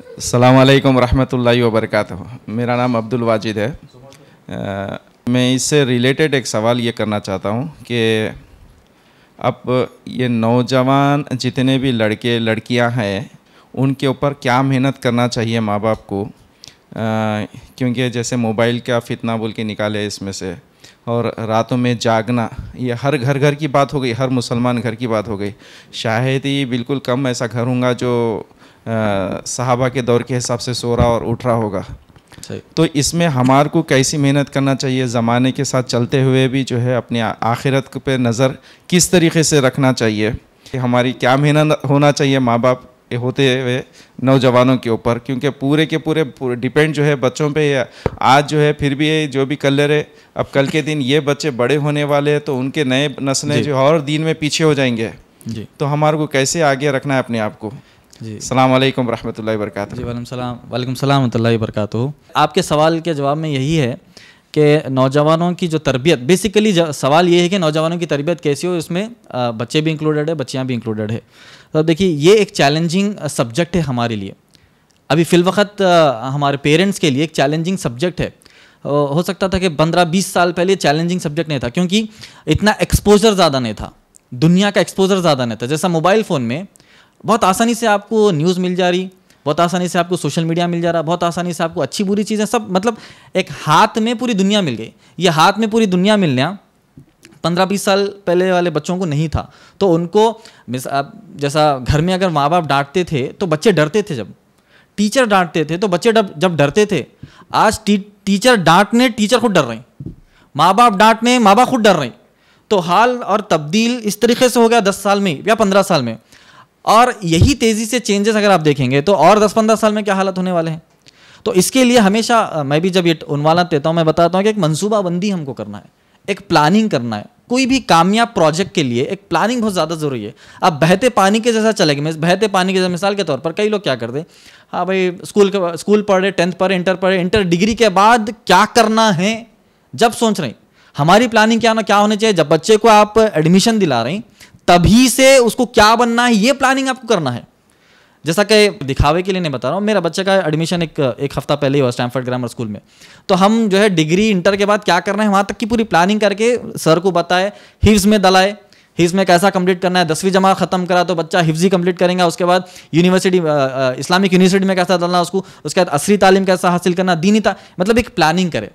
अलैक्म रहमतुल्लाहि व बरकातहू मेरा नाम अब्दुल वाजिद है। अ, मैं इससे रिलेटेड एक सवाल ये करना चाहता हूँ कि अब ये नौजवान जितने भी लड़के लड़कियाँ हैं उनके ऊपर क्या मेहनत करना चाहिए माँ बाप को क्योंकि जैसे मोबाइल का फितना बोल के निकाले इसमें से और रातों में जागना ये हर घर घर की बात हो गई हर मुसलमान घर की बात हो गई। शायद ही बिल्कुल कम ऐसा घर होगा जो सहाबा के दौर के हिसाब से सो रहा और उठ रहा होगा। तो इसमें हमार को कैसी मेहनत करना चाहिए ज़माने के साथ चलते हुए भी जो है अपनी आखिरत पे नज़र किस तरीके से रखना चाहिए? कि हमारी क्या मेहनत होना चाहिए माँ बाप होते हुए नौजवानों के ऊपर? क्योंकि पूरे के पूरे, पूरे डिपेंड जो है बच्चों पे है आज जो है फिर भी ये जो भी कर ले रहे अब कल के दिन ये बच्चे बड़े होने वाले हैं तो उनके नए नस्लें जो। और दिन में पीछे हो जाएँगे। जी। तो हमारे को कैसे आगे रखना है अपने आप को? सलाम अलैकुम रहमतुल्लाहि वबरकातुहू जी वालेकुम सलाम वालेकुम सलाम वबरकातुहू। आपके सवाल के जवाब में यही है कि नौजवानों की जो तरबियत बेसिकली सवाल ये है कि नौजवानों की तरबियत कैसी हो इसमें बच्चे भी इंक्लूडेड है बच्चियाँ भी इंक्लूडेड है। तो देखिए ये एक चैलेंजिंग सब्जेक्ट है हमारे लिए। अभी फिल वक्त हमारे पेरेंट्स के लिए एक चैलेंजिंग सब्जेक्ट है। हो सकता था कि पंद्रह बीस साल पहले चैलेंजिंग सब्जेक्ट नहीं था क्योंकि इतना एक्सपोजर ज़्यादा नहीं था। दुनिया का एक्सपोजर ज़्यादा नहीं था। जैसा मोबाइल फ़ोन में बहुत आसानी से आपको न्यूज़ मिल जा रही बहुत आसानी से आपको सोशल मीडिया मिल जा रहा बहुत आसानी से आपको अच्छी बुरी चीज़ें सब मतलब एक हाथ में पूरी दुनिया मिल गई। ये हाथ में पूरी दुनिया मिलना पंद्रह बीस साल पहले वाले बच्चों को नहीं था। तो उनको जैसा घर में अगर माँ बाप डांटते थे तो बच्चे डरते थे जब। टीचर डांटते थे तो बच्चे जब डरते थे। आज टी, टीचर डांटने टीचर खुद डर रहे हैं। माँ बाप डांटने माँ बाप खुद डर रहे हैं। तो हाल और तब्दील इस तरीके से हो गया दस साल में या पंद्रह साल में। और यही तेज़ी से चेंजेस अगर आप देखेंगे तो और दस पंद्रह साल में क्या हालत होने वाले हैं? तो इसके लिए हमेशा मैं भी जब ये उनवाला देता हूँ, मैं बताता हूँ कि एक मनसूबाबंदी हमको करना है, एक प्लानिंग करना है। कोई भी कामयाब प्रोजेक्ट के लिए एक प्लानिंग बहुत ज़्यादा ज़रूरी है। अब बहते पानी के जैसा चलेगा, मैं बहते पानी के जैसा मिसाल के तौर पर कई लोग क्या कर हैं हाँ भाई, स्कूल के, स्कूल पढ़े टेंथ पढ़े इंटर पढ़े इंटर डिग्री के बाद क्या करना है? जब सोच रहे हमारी प्लानिंग क्या ना, क्या होनी चाहिए? जब बच्चे को आप एडमिशन दिला रहे हैं तभी से उसको क्या बनना है, ये प्लानिंग आपको करना है। जैसा कि दिखावे के लिए नहीं बता रहा हूँ, मेरा बच्चे का एडमिशन एक एक हफ़्ता पहले ही हुआ स्टैनफोर्ड ग्रामर स्कूल में। तो हम जो है डिग्री इंटर के बाद क्या करना है, वहाँ तक की पूरी प्लानिंग करके सर को बताए हिफ्स में दलाए। हिफ्स में कैसा कंप्लीट करना है, दसवीं जमा खत्म करा तो बच्चा हिफ्स ही कंप्लीट करेंगे, उसके बाद यूनिवर्सिटी इस्लामिक यूनिवर्सिटी में कैसा डालना उसको, उसके बाद असरी तालीम कैसा हासिल करना दीनी मतलब एक प्लानिंग करे।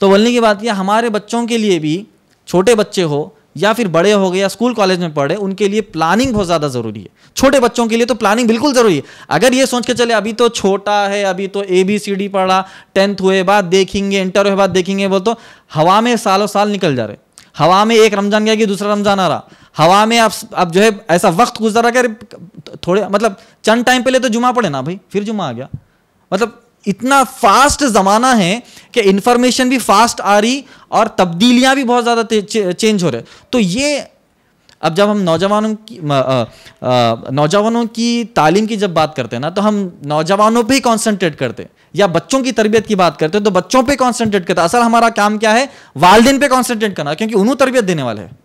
तो बोलने की बात यह, हमारे बच्चों के लिए भी, छोटे बच्चे हो या फिर बड़े हो गए या स्कूल, कॉलेज में पढ़े, उनके लिए प्लानिंग बहुत ज़्यादा ज़रूरी है। छोटे बच्चों के लिए तो प्लानिंग बिल्कुल ज़रूरी है। अगर ये सोच के चले, अभी तो छोटा है, अभी तो ए बी सी डी पढ़ा टेंथ हुए बाद देखेंगे इंटर हुए बाद देखेंगे, बोल तो हवा में सालों साल निकल जा रहे हवा में एक रमज़ान गया कि दूसरा रमज़ान आ रहा। हवा में अब अब जो है, ऐसा वक्त गुजर रहा कि थोड़े मतलब चंद टाइम पहले तो जुमा पड़े ना भाई, फिर जुमा आ गया। मतलब इतना फास्ट ज़माना है कि इंफॉर्मेशन भी फास्ट आ रही और तब्दीलियाँ भी बहुत ज़्यादा चेंज हो रहे तो ये, अब जब हम नौजवानों की नौजवानों की तालीम की जब बात करते हैं ना तो हम नौजवानों पे ही कॉन्सेंट्रेट करते हैं। या बच्चों की तरबियत की बात करते हैं तो बच्चों पे कॉन्सेंट्रेट करते हैं। असल हमारा काम क्या है? वालदेन पे कॉन्सेंट्रेट करना, क्योंकि उन्होंने तरबियत देने वाले हैं।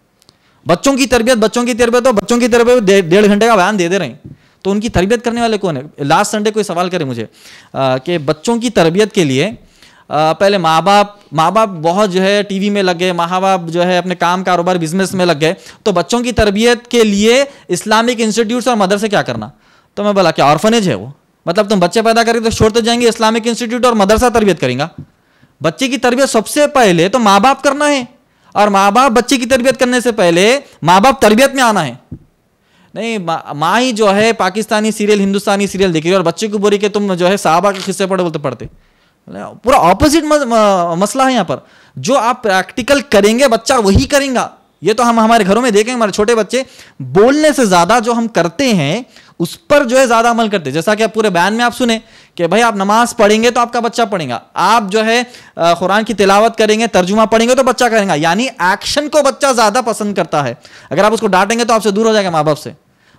बच्चों की तरबियत, बच्चों की तरबियत तो बच्चों की तरबियत डेढ़ घंटे का बयान दे दे रहे हैं। तो उनकी तरबियत करने वाले कौन है? लास्ट संडे कोई सवाल करे मुझे कि बच्चों की तरबियत के लिए पहले माँ बाप माँ बाप बहुत जो है टीवी में लग गए माँ बाप जो है अपने काम, कारोबार बिज़नेस में लग गए। तो बच्चों की तरबियत के लिए इस्लामिक इंस्टीट्यूट्स और मदरसे क्या करना? तो मैं बोला क्या ऑर्फनेज है वो। मतलब तुम बच्चे पैदा करेंगे तो छोड़ते जाएँगे, इस्लामिक इंस्टीट्यूट और मदरसा तरबियत करेंगे। बच्चे की तरबियत सबसे पहले तो माँ बाप करना है। और माँ बाप बच्चे की तरबियत करने से पहले माँ बाप तरबियत में आना है। नहीं, माँ माँ ही जो है पाकिस्तानी सीरियल, हिंदुस्तानी सीरियल देख रही है और बच्चे को बोली कि तुम जो है साहबा के किस्से पढ़े बोलते पढ़ते। पूरा ऑपोजिट मसला है यहाँ पर। जो आप प्रैक्टिकल करेंगे, बच्चा वही करेगा। ये तो हम हमारे घरों में देखेंगे, हमारे छोटे बच्चे। बोलने से ज़्यादा जो हम करते हैं, उस पर जो है ज़्यादा अमल करते हैं। जैसा कि आप पूरे बयान में आप सुने कि भाई आप नमाज़ पढ़ेंगे तो आपका बच्चा पढ़ेगा। आप जो है कुरान की तिलावत करेंगे, तर्जुमा पढ़ेंगे तो बच्चा करेगा। यानी एक्शन को बच्चा ज़्यादा पसंद करता है। अगर आप उसको डांटेंगे तो आपसे दूर हो जाएगा माँ बाप से।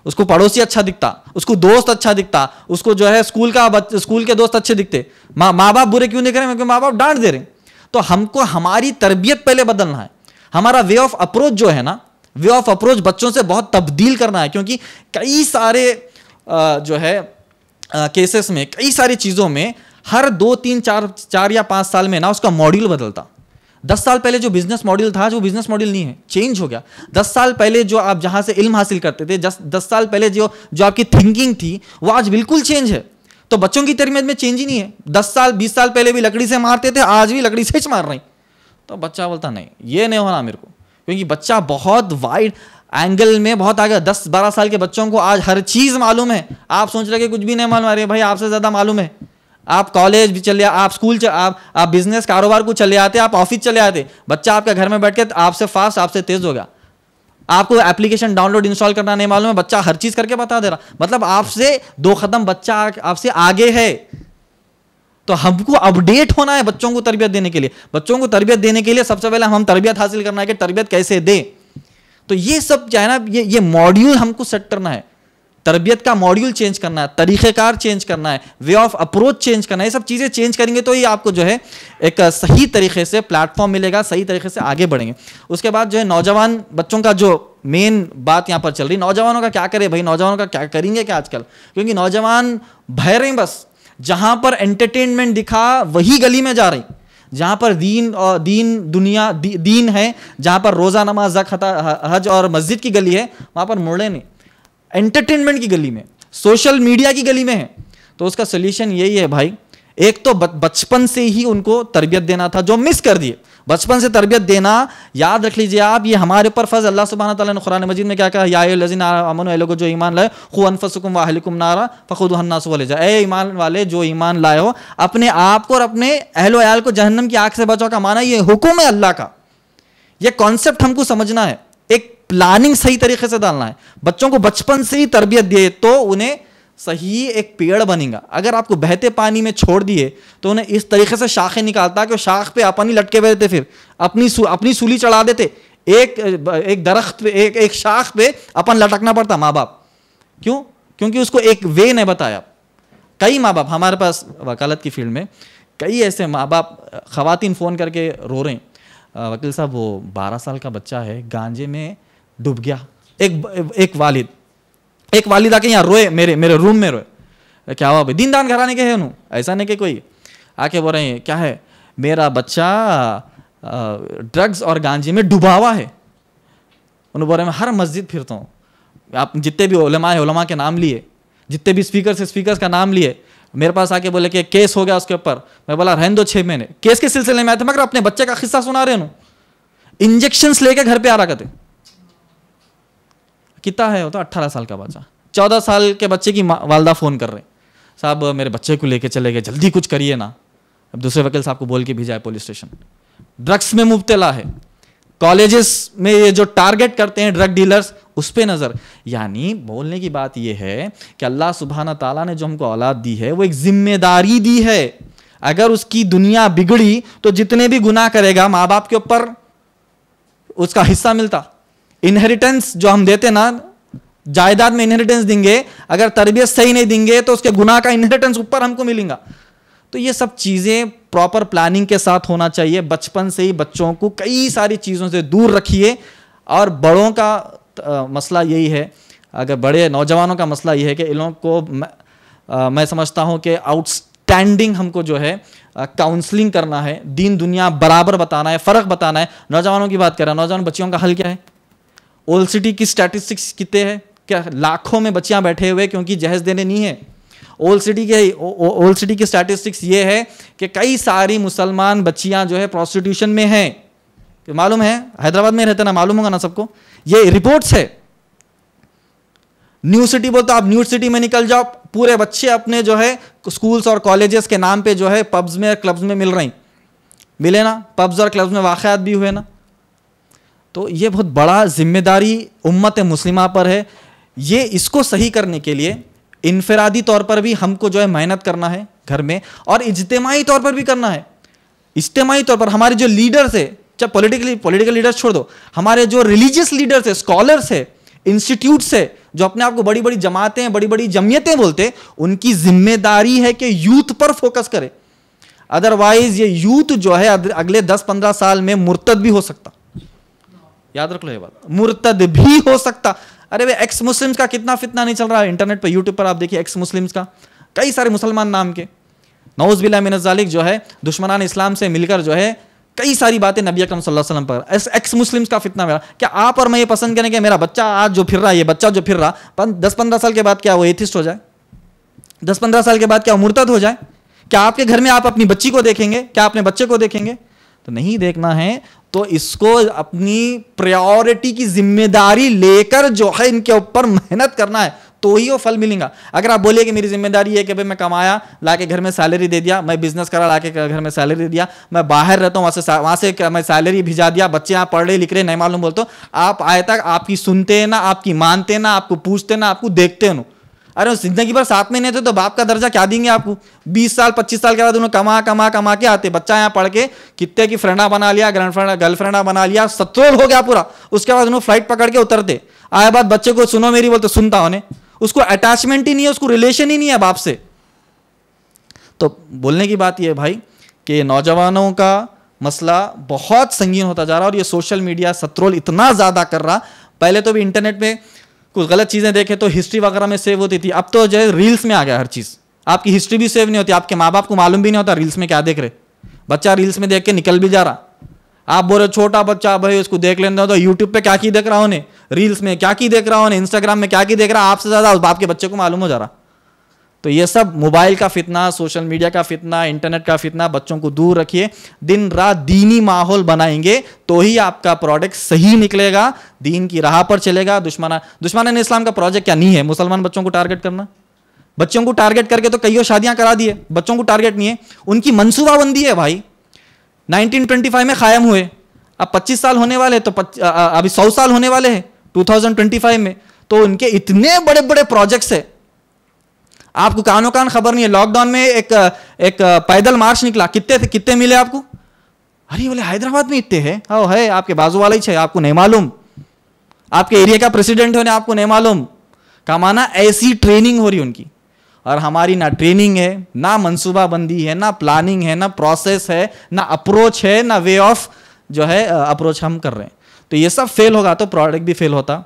उसको पड़ोसी अच्छा दिखता, उसको दोस्त अच्छा दिखता, उसको जो है स्कूल का स्कूल के दोस्त अच्छे दिखते। माँ माँ बाप बुरे क्यों नहीं करें? क्योंकि माँ बाप डांट दे रहे हैं। तो हमको हमारी तरबियत पहले बदलना है। हमारा वे ऑफ़ अप्रोच जो है ना वे ऑफ़ अप्रोच बच्चों से बहुत तब्दील करना है, क्योंकि कई सारे जो है केसेस में, कई सारी चीज़ों में हर दो, तीन, चार चार या पाँच साल में ना उसका मॉड्यूल बदलता। दस साल पहले जो बिज़नेस मॉडल था जो बिज़नेस मॉडल नहीं है। चेंज हो गया। दस साल पहले जो आप जहाँ से इल्म हासिल करते थे दस दस साल पहले जो जो आपकी थिंकिंग थी, वो आज बिल्कुल चेंज है। तो बच्चों की तरबियत में चेंज ही नहीं है। दस साल, बीस साल पहले भी लकड़ी से मारते थे, आज भी लकड़ी से मार रहे तो बच्चा बोलता, नहीं, ये नहीं होना मेरे को। क्योंकि बच्चा बहुत वाइड एंगल में बहुत आगे, दस, बारह साल के बच्चों को आज हर चीज़ मालूम है। आप सोच रहे कि कुछ भी नहीं मालूम अरे भाई आपसे ज़्यादा मालूम है। आप कॉलेज भी चले आप स्कूल आप आप बिज़नेस कारोबार को चले आते, आप ऑफ़िस चले आते, बच्चा आपके घर में बैठ के आपसे फास्ट आपसे तेज होगा आपको एप्लीकेशन डाउनलोड इंस्टॉल करना नहीं मालूम है, बच्चा हर चीज़ करके बता दे रहा। मतलब आपसे दो कदम बच्चा आपसे आगे है। तो हमको अपडेट होना है बच्चों को तरबियत देने के लिए। बच्चों को तरबियत देने के लिए सबसे पहले हम तरबियत हासिल करना है कि तरबियत कैसे दे। तो ये सब जो है ना, ये ये मॉड्यूल हमको सेट करना है। तरबियत का मॉड्यूल चेंज करना है तरीक़ेकार चेंज करना है वे ऑफ़ अप्रोच चेंज करना है ये सब चीज़ें चेंज करेंगे तो ही आपको जो है एक सही तरीके से प्लेटफॉर्म मिलेगा सही तरीके से आगे बढ़ेंगे। उसके बाद जो है नौजवान बच्चों का जो मेन बात यहाँ पर चल रही नौजवानों का क्या करे भाई नौजवानों का क्या करेंगे क्या आजकल? क्योंकि नौजवान भय रहे बस जहाँ पर एंटरटेनमेंट दिखा वही गली में जा रही जहाँ पर दीन और दीन दुनिया दी, दीन है जहाँ पर रोज़ा नमाज़ हज और मस्जिद की गली है वहाँ पर मुड़े नहीं। एंटरटेनमेंट की गली में सोशल मीडिया की गली में है। तो उसका सोल्यूशन यही है भाई, एक तो बचपन से ही उनको तरबियत देना था, जो मिस कर दिए। बचपन से तरबियत देना, याद रख लीजिए आप, ये हमारे ऊपर फ़र्ज़ अल्लाह सुबहाना तआला ने कुरान मजीद में क्या कहा? या लजीन अमन लोगो, जो ईमान लाए, खु अनफसकुम वाहलिकुम नारा, फ़खुद हन्नास वाले जा ए ईमान वाले, जो ईमान लाए हो, अपने आप को और अपने अहलो अयाल को जहन्नम की आग से बचाओ। का माना ये हुक्म है अल्लाह का। ये कॉन्सेप्ट हमको समझना है। एक प्लानिंग सही तरीके से डालना है। बच्चों को बचपन से ही तरबियत दिए तो उन्हें सही एक पेड़ बनेगा। अगर आपको बहते पानी में छोड़ दिए तो उन्हें इस तरीके से शाखें निकालता कि शाख पे अपन ही लटके थे फिर। अपनी सु, अपनी सूली चढ़ा देते। एक एक दरख्त पे एक एक शाख पे अपन लटकना पड़ता माँ बाप क्यों? क्योंकि उसको एक वे ने बताया। कई माँ बाप हमारे पास वकालत की फ़ील्ड में कई ऐसे माँ बाप खातन फ़ोन करके रो रहे हैं। वकील साहब, वो बारह साल का बच्चा है, गांजे में डूब गया। एक एक वालिद एक वालिद आके यहाँ रोए, मेरे मेरे रूम में रोए। क्या हुआ भाई? दीन दान घराने के है उन्होंने ऐसा नहीं कि कोई आके बोल रहे हैं, क्या है? मेरा बच्चा ड्रग्स और गांजे में डूबा हुआ है। उन्होंने बोल रहे मैं हर मस्जिद फिरता हूँ। आप जितने भी ओलमा है ओलमा के नाम लिए, जितने भी स्पीकर से स्पीकर का नाम लिए मेरे पास आके बोले कि केस हो गया उसके ऊपर। मैं बोला, रहन दो छः महीने। केस के सिलसिले में आए थे? मगर अपने बच्चे का किस्सा सुना रहे इंजेक्शन लेके घर पे आ रहा करते। कितना है वो तो? अट्ठारह साल का बच्चा। चौदह साल के बच्चे की वालदा फ़ोन कर रहे। साहब, मेरे बच्चे को लेके चले गए। जल्दी कुछ करिए ना। अब दूसरे वकील साहब को बोल के भेजा है पुलिस स्टेशन ड्रग्स में मुबतला है। कॉलेजेस में ये जो टारगेट करते हैं ड्रग डीलर्स उस पर नज़र। यानी बोलने की बात यह है कि अल्लाह सुबहाना ताला ने जो हमको औलाद दी है, वो एक ज़िम्मेदारी दी है। अगर उसकी दुनिया बिगड़ी तो जितने भी गुनाह करेगा माँ बाप के ऊपर उसका हिस्सा मिलता। इनहेरिटेंस जो हम देते ना, जायदाद में इनहेरिटेंस देंगे, अगर तरबियत सही नहीं देंगे तो उसके गुनाह का इनहेरिटेंस ऊपर हमको मिलेगा। तो ये सब चीज़ें प्रॉपर प्लानिंग के साथ होना चाहिए। बचपन से ही बच्चों को कई सारी चीज़ों से दूर रखिए और बड़ों का आ, मसला यही है। अगर बड़े नौजवानों का मसला ये है कि इन लोगों को आ, मैं समझता हूँ कि आउटस्टैंडिंग हमको जो है काउंसलिंग करना है दीन दुनिया बराबर बताना है फ़र्क बताना है। नौजवानों की बात कर रहा है नौजवान बच्चियों का हल क्या है? ओल्ड सिटी की स्टैटिस्टिक्स कितने हैं? क्या लाखों में बच्चियाँ बैठे हुए क्योंकि जहेज देने नहीं है? ओल्ड सिटी के ओल्ड सिटी की स्टैटिस्टिक्स ये है कि कई सारी मुसलमान बच्चियाँ जो है प्रोस्टिट्यूशन में हैं। मालूम है? हैदराबाद में रहते ना? मालूम होगा ना सबको? ये रिपोर्ट्स है। न्यू सिटी बोलते आप न्यू सिटी में निकल जाओ। पूरे बच्चे अपने जो है स्कूल्स और कॉलेजेस के नाम पे जो है पब्स में क्लब्स में मिल रही मिले ना? पब्स और क्लब्स में वाकयात भी हुए ना? तो ये बहुत बड़ा ज़िम्मेदारी उम्मत मुस्लिमा पर है। ये इसको सही करने के लिए इनफरादी तौर पर भी हमको जो है मेहनत करना है घर में और इज्तमाही तौर पर भी करना है। इज्तमाही तौर पर हमारे जो लीडर्स है चाहे पॉलिटिकली पॉलिटिकल लीडर्स छोड़ दो। हमारे जो रिलीजियस लीडर्स है स्कॉलर्स है इंस्टीट्यूट्स है, जो अपने आप को बड़ी बड़ी जमातें बड़ी बड़ी जमीयतें बोलते उनकी ज़िम्मेदारी है कि यूथ पर फोकस करे। अदरवाइज़ ये यूथ जो है अगले 10-15 साल में मुर्तद भी हो सकता। याद रख लो ये बात। मुर्तद भी हो सकता। अरे भाई एक्स मुस्लिम्स का कितना फितना नहीं चल रहा है? इंटरनेट पर यूट्यूब पर आप देखिए एक्स मुस्लिम्स का। कई सारे मुसलमान नाम के। नौज बिला मिनजालिक जो है, दुश्मनान इस्लाम से मिलकर जो है कई सारी बातें नबी अकरम सल्लल्लाहु अलैहि वसल्लम पर एक्स मुस्लिम्स का फितना मेरा क्या आप और मैं ये पसंद करें कि मेरा बच्चा आज जो फिर रहा है, ये बच्चा जो फिर रहा दस पंद्रह साल के बाद क्या वो एथिस्ट हो जाए? दस पंद्रह साल के बाद क्या मुर्तद हो जाए? क्या आपके घर में आप अपनी बच्ची को देखेंगे? क्या अपने बच्चे को देखेंगे? तो नहीं देखना है तो इसको अपनी प्रायोरिटी की ज़िम्मेदारी लेकर जो है इनके ऊपर मेहनत करना है। तो ही वो फल मिलेगा। अगर आप बोलिए कि मेरी ज़िम्मेदारी है कि भाई मैं कमाया ला के घर में सैलरी दे दिया, मैं बिज़नेस करा ला के, घर में सैलरी दे दिया, मैं बाहर रहता हूँ, वहाँ से वहाँ से मैं सैलरी भिजा दिया, बच्चे यहाँ पढ़ रहे, लिख रहे, नहीं मालूम बोलते आप आए तक आपकी सुनते ना, आपकी मानते ना, आपको पूछते ना, आपको देखते ना। अरे ज़िंदगी भर साथ में नहीं थे तो बाप का दर्जा क्या देंगे आपको? बीस साल, पच्चीस साल के बाद उन्होंने कमा कमा कमा के आते। बच्चा यहाँ पढ़ के कितने की फ्रेंडा बना लिया गर्लफ्रेंड गर्लफ्रेंडा बना लिया, सत्रोल हो गया पूरा। उसके बाद उन्होंने फ़्लाइट पकड़ के उतरते। आए बाद बच्चे को सुनो मेरी बोलते, सुनता उन्हें। उसको अटैचमेंट ही नहीं है, उसको रिलेशन ही नहीं है बाप से। तो बोलने की बात यह है भाई कि नौजवानों का मसला बहुत संगीन होता जा रहा और ये सोशल मीडिया सत्रोल इतना ज़्यादा कर रहा। पहले तो भी इंटरनेट में कुछ गलत चीज़ें देखें तो हिस्ट्री वगैरह में सेव होती थी। अब तो जो है रील्स में आ गया हर चीज़। आपकी हिस्ट्री भी सेव नहीं होती, आपके माँ बाप को मालूम भी नहीं होता रील्स में क्या देख रहे। बच्चा रील्स में देख के निकल भी जा रहा। आप बोल रहे छोटा बच्चा, भाई, उसको देख लेना तो यूट्यूब पे क्या की देख रहा उन्हें? रील्स में क्या की देख रहा हूँ इंस्टाग्राम में क्या की देख रहा? आपसे ज़्यादा उस बाप के बच्चे को मालूम हो जा रहा। तो ये सब मोबाइल का फितना, सोशल मीडिया का फितना, इंटरनेट का फितना, बच्चों को दूर रखिए। दिन रात दीनी माहौल बनाएँगे तो ही आपका प्रोडक्ट सही निकलेगा, दीन की राह पर चलेगा। दुश्मना, दुश्मन ने इस्लाम का प्रोजेक्ट क्या? नहीं है। मुसलमान बच्चों को टारगेट करना। बच्चों को टारगेट करके तो कई शादियाँ करा दिए। बच्चों को टारगेट नहीं है। उनकी मनसूबाबंदी है, भाई। 1925 में कायम हुए। अब 25 साल होने वाले तो अभी 100 साल होने वाले हैं 2025 में। तो उनके इतने बड़े बड़े प्रोजेक्ट्स है। आपको कानो कान खबर नहीं है लॉकडाउन में एक एक पैदल मार्च निकला। कितने थे, कितने मिले आपको? अरे, बोले, हैदराबाद में इतने हैं। हाँ है, आपके बाजू वाला ही है आपको नहीं मालूम। आपके एरिया का प्रेसिडेंट होने आपको नहीं मालूम। का माना ऐसी ट्रेनिंग हो रही उनकी। और हमारी ना ट्रेनिंग है, ना मनसूबाबंदी है, ना प्लानिंग है, ना प्रोसेस है, ना अप्रोच है, ना वे ऑफ़ जो है अप्रोच हम कर रहे हैं। तो ये सब फेल होगा तो प्रोडक्ट भी फेल होता।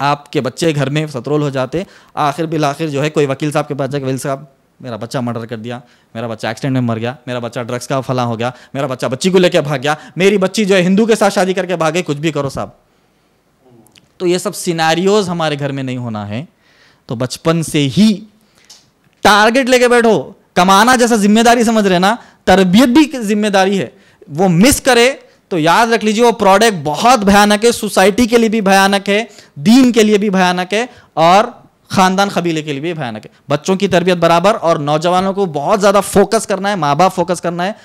आपके बच्चे घर में सतरोल हो जाते। आखिर बिल आखिर जो है, कोई वकील साहब के पास जाकर वकील साहब, मेरा बच्चा मर्डर कर दिया, मेरा बच्चा एक्सीडेंट में मर गया, मेरा बच्चा ड्रग्स का फला हो गया, मेरा बच्चा बच्ची को लेकर भाग गया, मेरी बच्ची जो है, हिंदू के साथ शादी करके भागे, कुछ भी करो साहब। तो ये सब सिनारियोज हमारे घर में नहीं होना है। तो बचपन से ही टारगेट लेके बैठो। कमाना जैसा ज़िम्मेदारी समझ रहे ना, तरबियत भी ज़िम्मेदारी है। वो मिस करे तो याद रख लीजिए, वो प्रोडक्ट बहुत भयानक है सोसाइटी के लिए भी भयानक है, दीन के लिए भी भयानक है, और ख़ानदान कबीले के लिए भी भयानक है। बच्चों की तरबियत बराबर, और नौजवानों को बहुत ज़्यादा फोकस करना है माँ बाप फोकस करना है,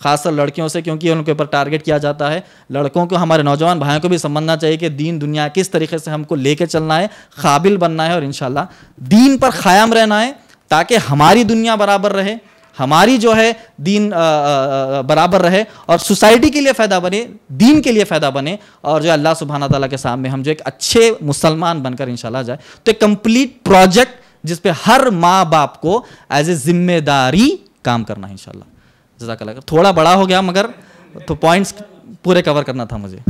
खासकर लड़कियों से, क्योंकि उनके ऊपर टारगेट किया जाता है। लड़कों को, हमारे नौजवान भाइयों को भी समझना चाहिए कि दीन दुनिया किस तरीके से हमको लेके चलना है, काबिल बनना है, और इन दीन पर ख़ायम रहना है। ताकि हमारी दुनिया बराबर रहे हमारी जो है दीन आ, आ, बराबर रहे और सोसाइटी के लिए फ़ायदा बने दीन के लिए फ़ायदा बने और जो अल्लाह सुबहाना ताला के सामने हम जो एक अच्छे मुसलमान बनकर इंशाल्लाह जाए। तो एक कंप्लीट प्रोजेक्ट जिस पे हर माँ बाप को एज ए ज़िम्मेदारी काम करना है इन इंशाल्लाह जजाक थोड़ा बड़ा हो गया मगर तो पॉइंट्स पूरे कवर करना था मुझे।